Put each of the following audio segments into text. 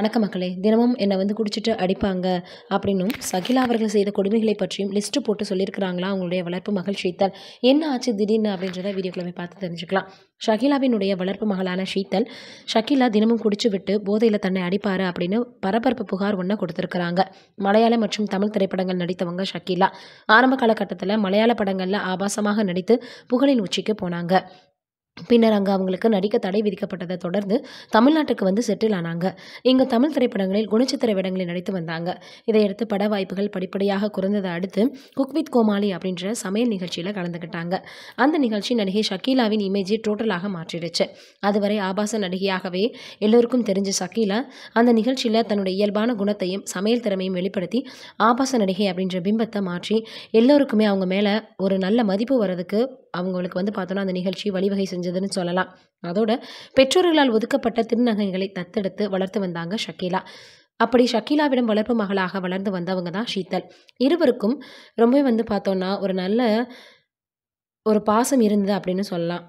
வணக்க மக்களே தினமும் என்னை வந்து குடிச்சிட்டு அடிப்பாங்க அப்படின்னும் சகிலா அவர்கள் செய்த கொடுமைகளை பற்றியும் லிஸ்ட்டு போட்டு சொல்லியிருக்கிறாங்களா அவங்களுடைய வளர்ப்பு மகள் ஷீத்தல் என்ன ஆச்சு திடீர்னு அப்படின்றத வீடியோக்குள்ள போய் பார்த்து தெரிஞ்சுக்கலாம். ஷகிலாவினுடைய வளர்ப்பு மகளான ஷீத்தல் ஷகிலா தினமும் குடிச்சு விட்டு போதையில் தன்னை அடிப்பார் அப்படின்னு பரபரப்பு புகார் ஒன்று கொடுத்துருக்குறாங்க. மலையாள மற்றும் தமிழ் திரைப்படங்கள் நடித்தவங்க ஷகிலா. ஆரம்ப காலகட்டத்தில் மலையாள படங்களில் ஆபாசமாக நடித்து புகழின் உச்சிக்கு போனாங்க. பின்னர் அங்கே அவங்களுக்கு நடிக்க தடை விதிக்கப்பட்டதை தொடர்ந்து தமிழ்நாட்டுக்கு வந்து செட்டில் ஆனாங்க. இங்கே தமிழ் திரைப்படங்களில் குணச்சித்திர வேடங்களில் நடித்து வந்தாங்க. இதையடுத்து பட வாய்ப்புகள் படிப்படியாக குறைந்ததை அடுத்து குக் வித் கோமாளி அப்படின்ற சமையல் நிகழ்ச்சியில் கலந்துக்கிட்டாங்க அந்த நிகழ்ச்சி நடிகை ஷக்கீலாவின் இமேஜை டோட்டலாக மாற்றிடுச்சு. அதுவரை ஆபாச நடிகையாகவே எல்லோருக்கும் தெரிஞ்ச ஷக்கீலா அந்த நிகழ்ச்சியில் தன்னுடைய இயல்பான குணத்தையும் சமையல் திறமையும் வெளிப்படுத்தி ஆபாச நடிகை அப்படின்ற பிம்பத்தை மாற்றி எல்லோருக்குமே அவங்க மேலே ஒரு நல்ல மதிப்பு வர்றதுக்கு அவங்களுக்கு வந்து பார்த்தோன்னா அந்த நிகழ்ச்சி வழிவகை செஞ்சு செஞ்சதுன்னு சொல்லலாம். அதோட பெற்றோர்களால் ஒதுக்கப்பட்ட திருநகைகளை தத்தெடுத்து வளர்த்து வந்தாங்க ஷக்கீலா. அப்படி ஷக்கீலாவிடம் வளர்ப்பு மகளாக வளர்ந்து வந்தவங்க தான் ஷீத்தல். இருவருக்கும் ரொம்பவே வந்து பார்த்தோன்னா ஒரு நல்ல ஒரு பாசம் இருந்தது அப்படின்னு சொல்லலாம்.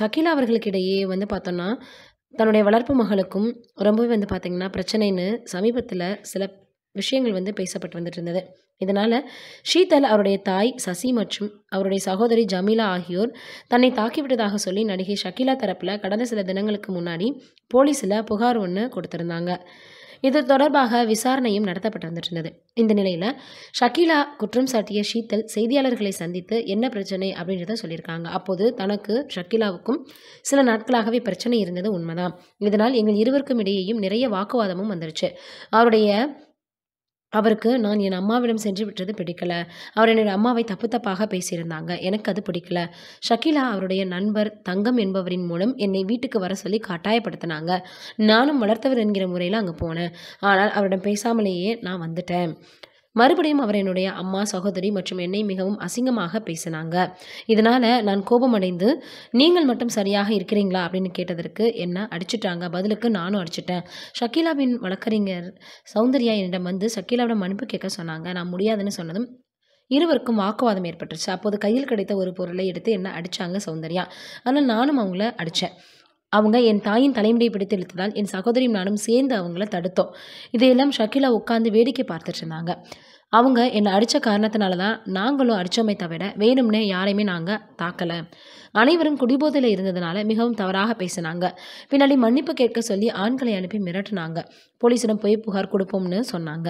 ஷக்கீலா அவர்களுக்கிடையே வந்து பார்த்தோன்னா தன்னுடைய வளர்ப்பு மகளுக்கும் ரொம்பவே வந்து பார்த்திங்கன்னா பிரச்சனைன்னு சமீபத்தில் சில விஷயங்கள் வந்து பேசப்பட்டு வந்துட்டு இருந்தது. இதனால் ஷீதல் அவருடைய தாய் சசி மற்றும் அவருடைய சகோதரி ஜமீலா ஆகியோர் தன்னை தாக்கிவிட்டதாக சொல்லி நடிகை ஷக்கீலா தரப்பில் கடந்த சில தினங்களுக்கு முன்னாடி போலீஸில் புகார் ஒன்று கொடுத்துருந்தாங்க. இது தொடர்பாக விசாரணையும் நடத்தப்பட்டு வந்துட்டு இருந்தது இந்த நிலையில் ஷக்கீலா குற்றம் சாட்டிய ஷீத்தல் செய்தியாளர்களை சந்தித்து என்ன பிரச்சனை அப்படின்றத சொல்லியிருக்காங்க. அப்போது தனக்கு ஷக்கீலாவுக்கும் சில நாட்களாகவே பிரச்சனை இருந்தது உண்மைதான். இதனால் எங்கள் இருவருக்கும் இடையேயும் நிறைய வாக்குவாதமும் வந்துருச்சு. அவருடைய அவருக்கு நான் என் அம்மாவிடம் சென்று விட்டது பிடிக்கல. அவர் என்னுடைய அம்மாவை தப்பு தப்பாக பேசியிருந்தாங்க. எனக்கு அது பிடிக்கல. ஷக்கீலா அவருடைய நண்பர் தங்கம் என்பவரின் மூலம் என்னை வீட்டுக்கு வர சொல்லி கட்டாயப்படுத்தினாங்க. நானும் வளர்த்தவர் என்கிற முறையில் அங்கே போனேன். ஆனால் அவரிடம் பேசாமலேயே நான் வந்துட்டேன். மறுபடியும் அவர் என்னுடைய அம்மா சகோதரி மற்றும் என்னை மிகவும் அசிங்கமாக பேசினாங்க. இதனால் நான் கோபமடைந்து நீங்கள் மட்டும் சரியாக இருக்கிறீங்களா? அப்படின்னு கேட்டதற்கு என்ன அடிச்சிட்டாங்க. பதிலுக்கு நானும் அடிச்சிட்டேன். ஷக்கீலாவின் வழக்கறிஞர் சௌந்தர்யா என்னிடம் வந்து ஷக்கீலாவிடம் மன்னிப்பு கேட்க சொன்னாங்க. நான் முடியாதுன்னு சொன்னதும் இருவருக்கும் வாக்குவாதம் ஏற்பட்டுருச்சு. அப்போது கையில் கிடைத்த ஒரு பொருளை எடுத்து என்ன அடித்தாங்க சௌந்தர்யா. ஆனால் நானும் அவங்கள அடித்தேன் அவங்க என் தாயின் தலைமுடியை பிடித்து இழுத்ததால் என் சகோதரியும் நானும் சேர்ந்து அவங்கள தடுத்தோம். இதையெல்லாம் ஷக்கீலா உட்காந்து வேடிக்கை பார்த்துட்டு இருந்தாங்க. அவங்க என்னை அடித்த காரணத்தினால தான் நாங்களும் அடித்தோமே தவிர வேணும்னே யாரையுமே நாங்கள் தாக்கலை. அனைவரும் குடிபோதையில் இருந்ததுனால மிகவும் தவறாக பேசினாங்க. பின்னாடி மன்னிப்பு கேட்க சொல்லி ஆண்களை அனுப்பி மிரட்டினாங்க. போலீசிடம் போய் புகார் கொடுப்போம்னு சொன்னாங்க.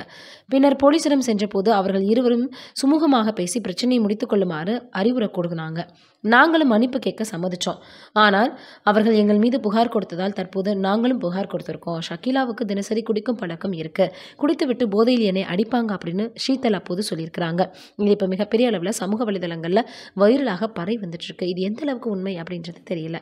பின்னர் போலீசிடம் சென்றபோது அவர்கள் இருவரும் சுமூகமாக பேசி பிரச்சனையை முடித்துக்கொள்ளுமாறு அறிவுரை கொடுக்குனாங்க. நாங்களும் மன்னிப்பு கேட்க சம்மதிச்சோம். ஆனால் அவர்கள் எங்கள் மீது புகார் கொடுத்ததால் தற்போது நாங்களும் புகார் கொடுத்துருக்கோம். ஷக்கீலாவுக்கு தினசரி குடிக்கும் பழக்கம் இருக்கு. குடித்துவிட்டு போதையில் என்னை அடிப்பாங்க அப்படின்னு ஷீதல் அப்போது சொல்லியிருக்கிறாங்க. இது இப்போ மிகப்பெரிய அளவில் சமூக வலைதளங்களில் வைரலாக பரவி வந்துட்டு இருக்கு. இது எந்த அளவுக்கு உண்மை அப்படின்றது தெரியல.